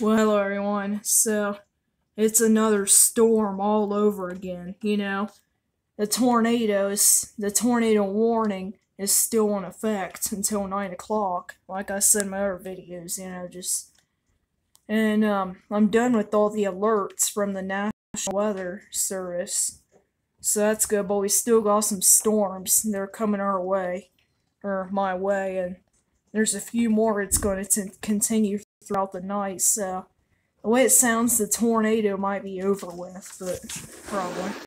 Well, hello everyone. So, it's another storm all over again, you know. The tornadoes, the tornado warning is still in effect until 9 o'clock. Like I said in my other videos, you know, just. And, um, I'm done with all the alerts from the National Weather Service. So that's good, but we still got some storms. They're coming our way, or my way, and there's a few more it's going to continue throughout the night, so the way it sounds, the tornado might be over with, but probably.